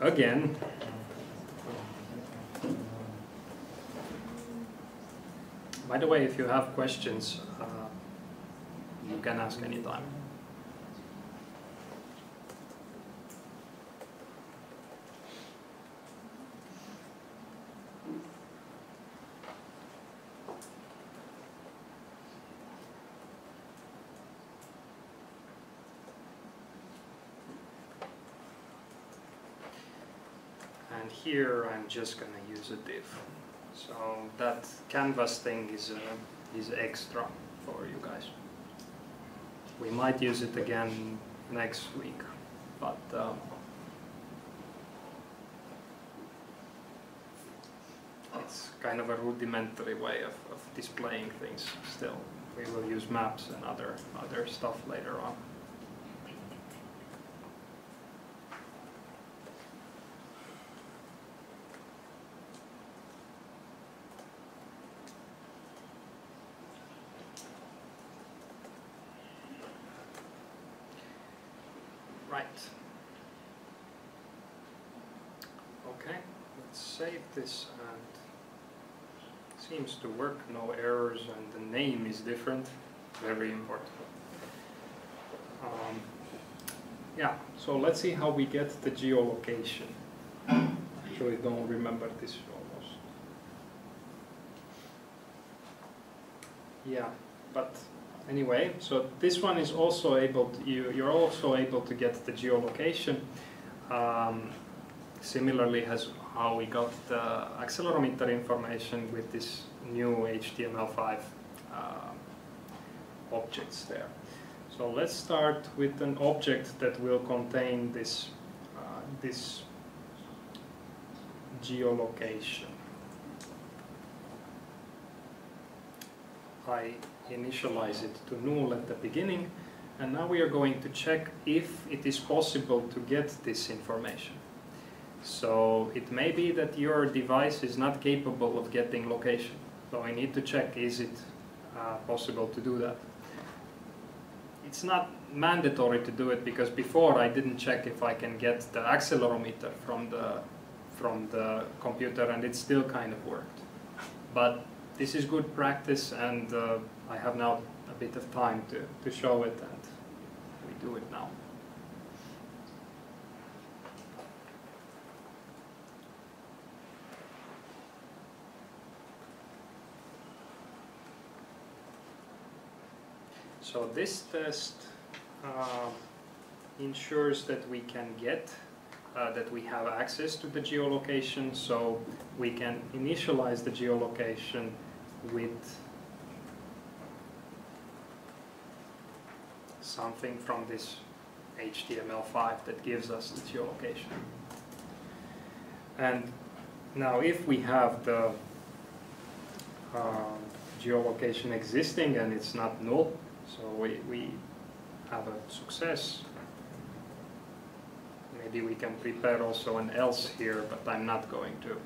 again, by the way, if you have questions, uh, you can ask anytime. And here I'm just gonna use a div. So that canvas thing is, uh, is extra for you guys. We might use it again next week, but uh, it's kind of a rudimentary way of, of displaying things still. We will use maps and other, other stuff later on. Okay, let's save this and seems to work, no errors and the name is different, very important. Um, yeah, so let's see how we get the geolocation. Actually don't remember this almost. Yeah, but anyway, so this one is also able to, you, you're also able to get the geolocation. Um, similarly as how we got the accelerometer information with this new HTML5 uh, objects there. So let's start with an object that will contain this, uh, this geolocation. I initialize it to null at the beginning and now we are going to check if it is possible to get this information. So it may be that your device is not capable of getting location. So I need to check is it uh, possible to do that. It's not mandatory to do it because before I didn't check if I can get the accelerometer from the from the computer and it still kind of worked. But this is good practice and uh, I have now a bit of time to, to show it and we do it now. So this test uh, ensures that we can get, uh, that we have access to the geolocation, so we can initialize the geolocation with something from this HTML5 that gives us the geolocation. And now if we have the um, geolocation existing and it's not null, so we, we have a success. Maybe we can prepare also an else here, but I'm not going to,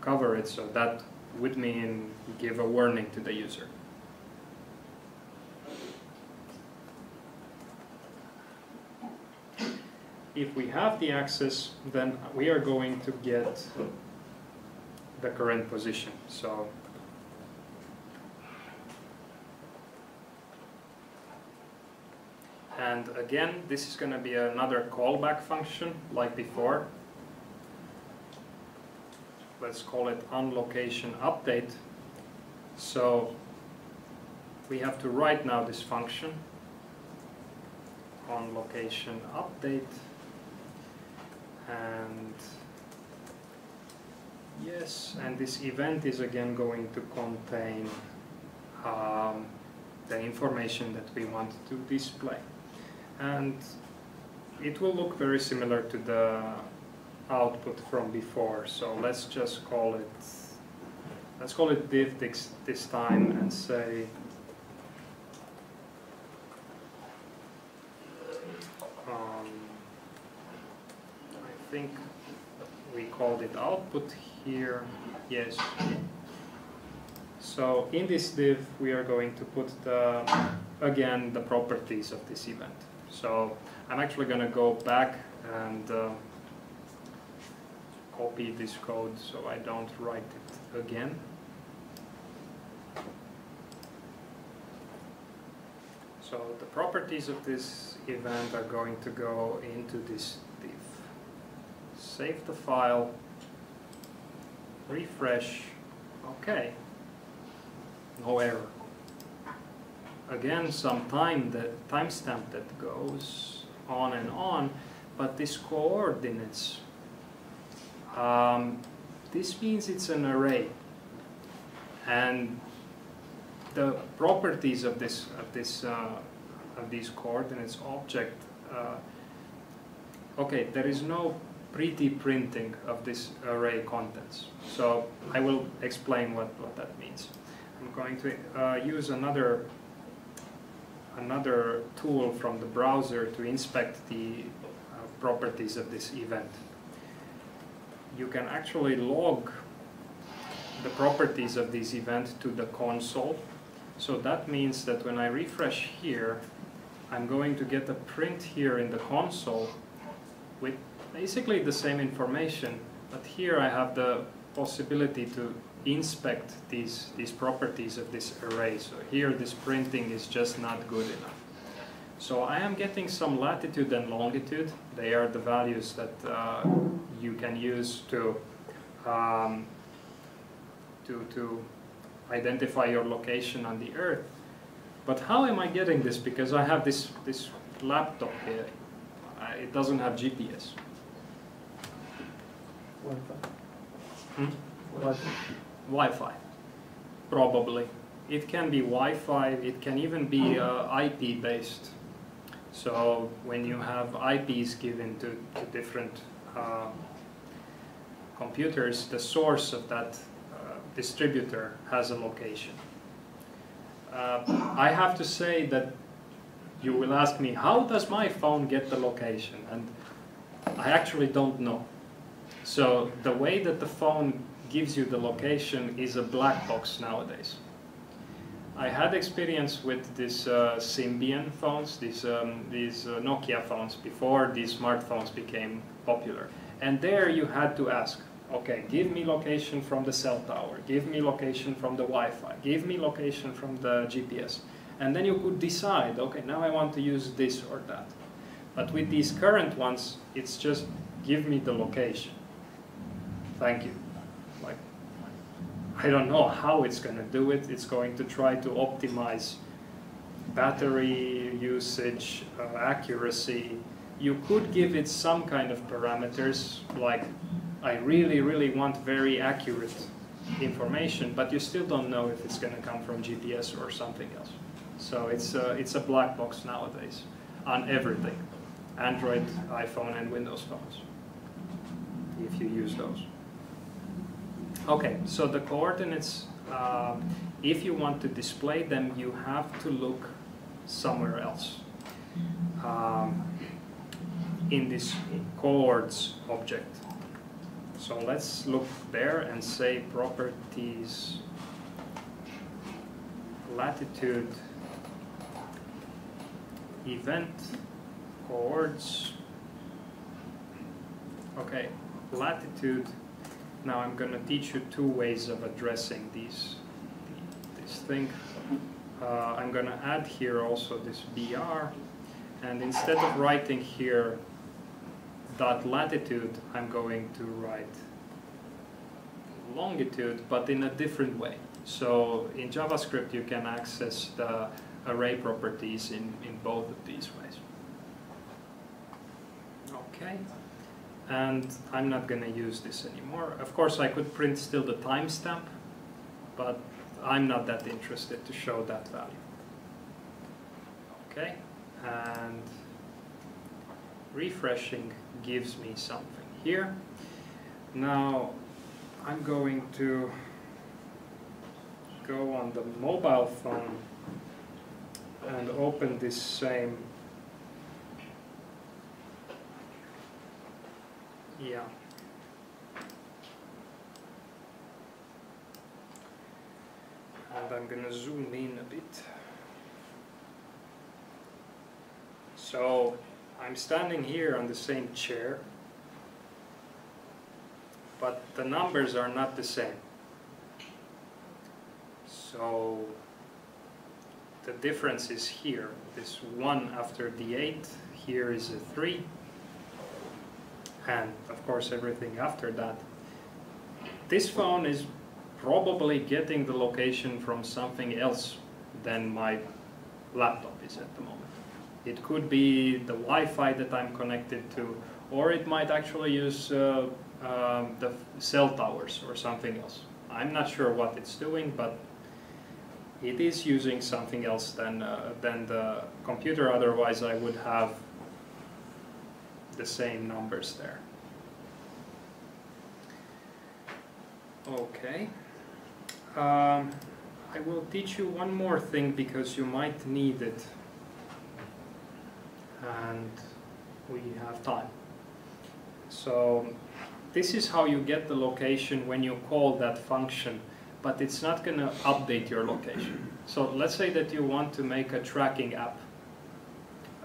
cover it, so that would mean give a warning to the user. If we have the access, then we are going to get the current position. So And again, this is going to be another callback function like before. Let's call it onLocation update. So we have to write now this function on location update and yes and this event is again going to contain um, the information that we want to display and it will look very similar to the output from before so let's just call it let's call it div this, this time and say um, I think we called it output here. Yes. So in this div we are going to put the again the properties of this event so I'm actually going to go back and uh, copy this code so I don't write it again. So the properties of this event are going to go into this div. Save the file, refresh, okay, no error. Again, some time that timestamp that goes on and on, but this coordinates, um, this means it's an array. And the properties of this of this uh, of these coordinates object. Uh, okay, there is no pretty printing of this array contents. So I will explain what, what that means. I'm going to uh, use another another tool from the browser to inspect the uh, properties of this event. You can actually log the properties of this event to the console so that means that when I refresh here, I'm going to get a print here in the console with basically the same information, but here I have the possibility to inspect these, these properties of this array. So here this printing is just not good enough. So I am getting some latitude and longitude. They are the values that uh, you can use to, um, to, to identify your location on the earth. But how am I getting this? Because I have this, this laptop here. Uh, it doesn't have GPS. Wi-Fi. Hmm? Wi-Fi. Wi-Fi, probably. It can be Wi-Fi, it can even be uh, IP based. So when you have IPs given to, to different uh, computers, the source of that distributor has a location. Uh, I have to say that you will ask me, how does my phone get the location? And I actually don't know. So the way that the phone gives you the location is a black box nowadays. I had experience with these uh, Symbian phones, these, um, these uh, Nokia phones, before these smartphones became popular. And there you had to ask, okay, give me location from the cell tower, give me location from the Wi-Fi, give me location from the GPS. And then you could decide, okay, now I want to use this or that. But with these current ones, it's just give me the location. Thank you. Like, I don't know how it's going to do it. It's going to try to optimize battery usage, uh, accuracy. You could give it some kind of parameters like I really, really want very accurate information, but you still don't know if it's going to come from GPS or something else. So it's a, it's a black box nowadays on everything, Android, iPhone, and Windows phones, if you use those. Okay, so the coordinates, uh, if you want to display them, you have to look somewhere else. Um, in this coords object. So let's look there and say properties latitude event coords okay latitude now I'm going to teach you two ways of addressing these this thing uh, I'm going to add here also this br and instead of writing here dot latitude, I'm going to write longitude, but in a different way. So in JavaScript, you can access the array properties in, in both of these ways. Okay, and I'm not going to use this anymore. Of course, I could print still the timestamp, but I'm not that interested to show that value. Okay, and refreshing gives me something here. Now I'm going to go on the mobile phone and open this same yeah and I'm gonna zoom in a bit so I'm standing here on the same chair, but the numbers are not the same. So the difference is here. This 1 after the 8, here is a 3, and of course everything after that. This phone is probably getting the location from something else than my laptop is at the moment. It could be the Wi-Fi that I'm connected to, or it might actually use uh, um, the cell towers or something else. I'm not sure what it's doing, but it is using something else than, uh, than the computer, otherwise I would have the same numbers there. Okay. Um, I will teach you one more thing because you might need it and we have time. So this is how you get the location when you call that function, but it's not going to update your location. So let's say that you want to make a tracking app,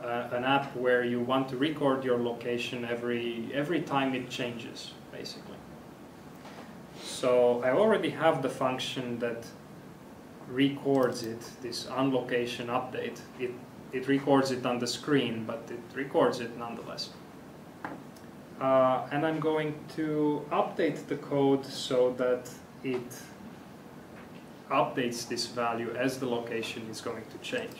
uh, an app where you want to record your location every, every time it changes, basically. So I already have the function that records it, this onLocation update. It it records it on the screen, but it records it nonetheless. Uh, and I'm going to update the code so that it updates this value as the location is going to change.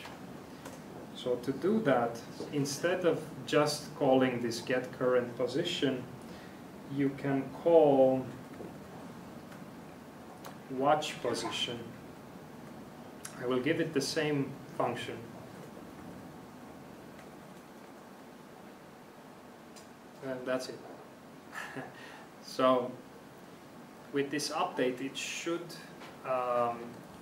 So to do that, instead of just calling this get current position, you can call watch position. I will give it the same function and that's it. so with this update, it should um,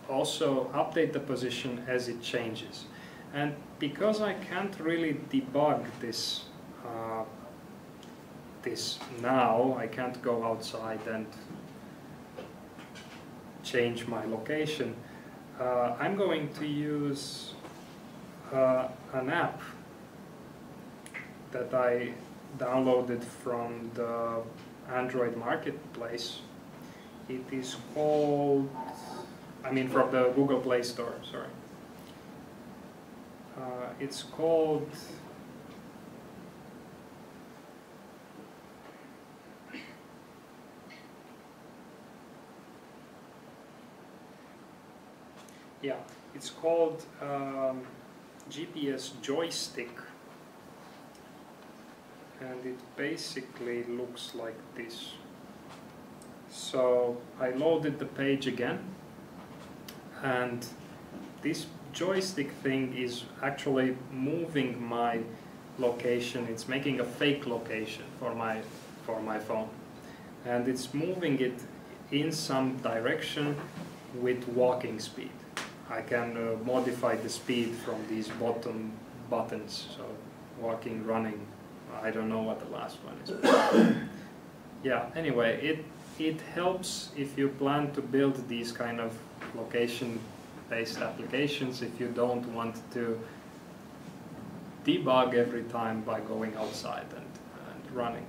also update the position as it changes. And because I can't really debug this uh, this now, I can't go outside and change my location. Uh, I'm going to use uh, an app that I downloaded from the Android marketplace. It is called, I mean from the Google Play Store, sorry. Uh, it's called Yeah, it's called um, GPS joystick and it basically looks like this. So I loaded the page again and this joystick thing is actually moving my location. It's making a fake location for my for my phone. And it's moving it in some direction with walking speed. I can uh, modify the speed from these bottom buttons, so walking, running, I don't know what the last one is. yeah, anyway, it, it helps if you plan to build these kind of location-based applications if you don't want to debug every time by going outside and, and running.